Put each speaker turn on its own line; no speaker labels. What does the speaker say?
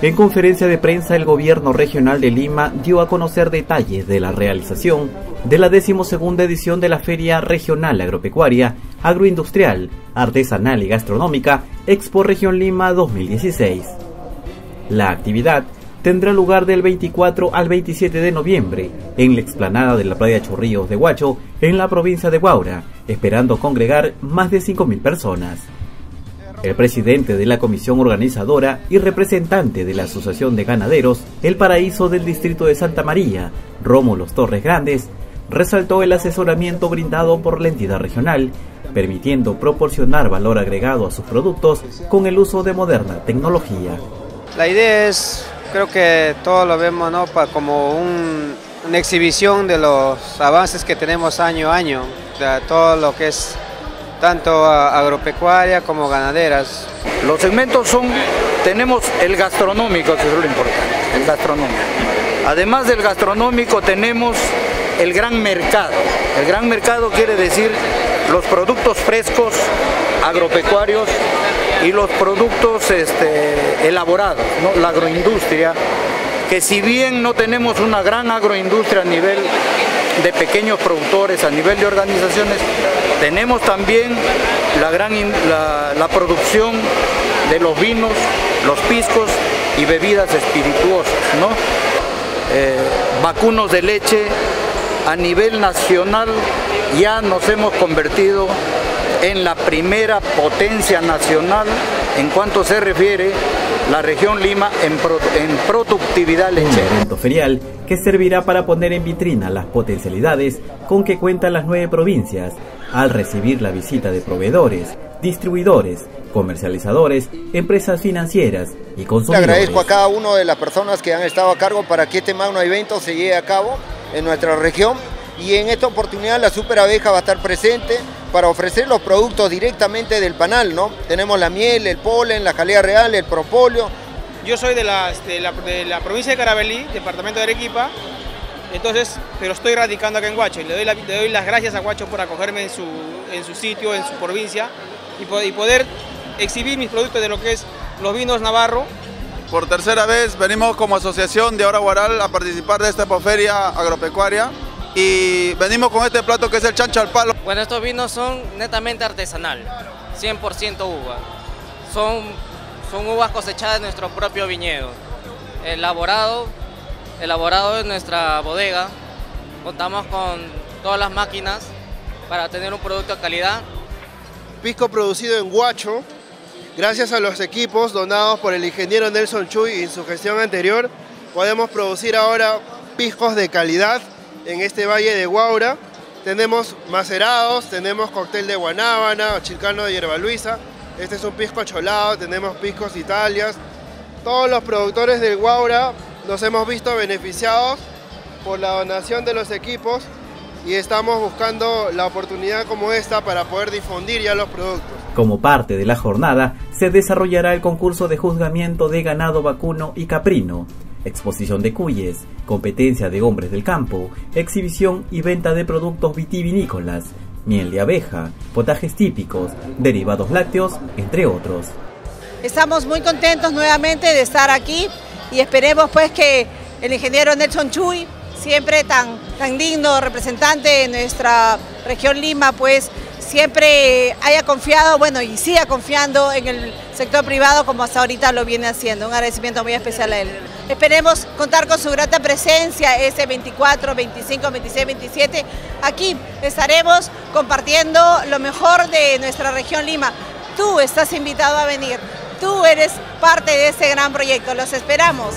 En conferencia de prensa, el gobierno regional de Lima dio a conocer detalles de la realización de la decimosegunda edición de la Feria Regional Agropecuaria, Agroindustrial, Artesanal y Gastronómica Expo Región Lima 2016. La actividad tendrá lugar del 24 al 27 de noviembre en la explanada de la playa Chorrillos de Huacho, en la provincia de Guaura, esperando congregar más de 5.000 personas. El presidente de la comisión organizadora y representante de la Asociación de Ganaderos El Paraíso del Distrito de Santa María, Rómulos Torres Grandes, resaltó el asesoramiento brindado por la entidad regional, permitiendo proporcionar valor agregado a sus productos con el uso de moderna tecnología.
La idea es, creo que todos lo vemos ¿no? como una exhibición de los avances que tenemos año a año, de todo lo que es tanto agropecuaria como ganaderas.
Los segmentos son, tenemos el gastronómico, que es lo importante, el gastronómico. Además del gastronómico tenemos el gran mercado. El gran mercado quiere decir los productos frescos, agropecuarios y los productos este, elaborados, la agroindustria, que si bien no tenemos una gran agroindustria a nivel de pequeños productores, a nivel de organizaciones, tenemos también la, gran, la, producción de los vinos, los piscos y bebidas espirituosas, ¿no? Eh, vacunos de leche, a nivel nacional ya nos hemos convertido en la primera potencia nacional en cuanto se refiere la región Lima en, productividad lechera.
Un evento ferial que servirá para poner en vitrina las potencialidades con que cuentan las nueve provincias al recibir la visita de proveedores, distribuidores, comercializadores, empresas financieras y consumidores.
Le agradezco a cada una de las personas que han estado a cargo para que este magno evento se lleve a cabo en nuestra región y en esta oportunidad la Super Abeja va a estar presente para ofrecer los productos directamente del panal, ¿no? Tenemos la miel, el polen, la jalea real, el propóleo.
Yo soy de la, de la, provincia de Carabelí, departamento de Arequipa, entonces, pero estoy radicando acá en Huacho y le doy, le doy las gracias a Huacho por acogerme en su, en su sitio, en su provincia y, y poder exhibir mis productos de lo que es los vinos Navarro
por tercera vez venimos como asociación de Ahora Guaral a participar de esta feria agropecuaria y venimos con este plato que es el chancho al palo.
Bueno, estos vinos son netamente artesanal, 100% uva. Son, son uvas cosechadas en nuestro propio viñedo, elaborado, elaborado en nuestra bodega. Contamos con todas las máquinas para tener un producto de calidad.
Pisco producido en Huacho, Gracias a los equipos donados por el ingeniero Nelson Chuy en su gestión anterior, podemos producir ahora piscos de calidad en este valle de Guaura. Tenemos macerados, tenemos cóctel de guanábana, chilcano de hierba luisa. Este es un pisco cholado, tenemos piscos italias. Todos los productores del Guaura nos hemos visto beneficiados por la donación de los equipos y estamos buscando la oportunidad como esta para poder difundir ya los productos.
Como parte de la jornada, se desarrollará el concurso de juzgamiento de ganado vacuno y caprino, exposición de cuyes, competencia de hombres del campo, exhibición y venta de productos vitivinícolas, miel de abeja, potajes típicos, derivados lácteos, entre otros.
Estamos muy contentos nuevamente de estar aquí y esperemos pues que el ingeniero Nelson Chuy, siempre tan, tan digno representante de nuestra región Lima, pues siempre haya confiado, bueno, y siga confiando en el sector privado como hasta ahorita lo viene haciendo. Un agradecimiento muy especial a él. Esperemos contar con su grata presencia ese 24, 25, 26, 27. Aquí estaremos compartiendo lo mejor de nuestra región Lima. Tú estás invitado a venir. Tú eres parte de ese gran proyecto. Los esperamos.